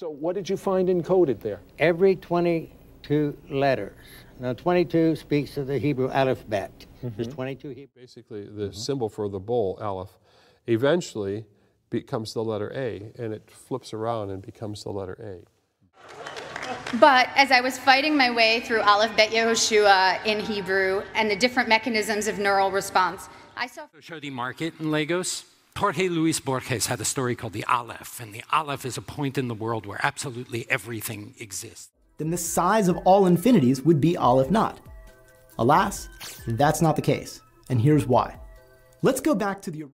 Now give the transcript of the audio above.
So what did you find encoded there? Every 22 letters. Now, 22 speaks to the Hebrew alphabet. Mm-hmm. There's 22 Hebrew. Basically, the symbol for the bowl, aleph, eventually becomes the letter A, and it flips around and becomes the letter A. But as I was fighting my way through Aleph Bet Yehoshua in Hebrew and the different mechanisms of neural response, I saw. show the market in Lagos. Jorge Luis Borges had a story called the Aleph, and the Aleph is a point in the world where absolutely everything exists. Then the size of all infinities would be Aleph naught. Alas, that's not the case, and here's why. Let's go back to the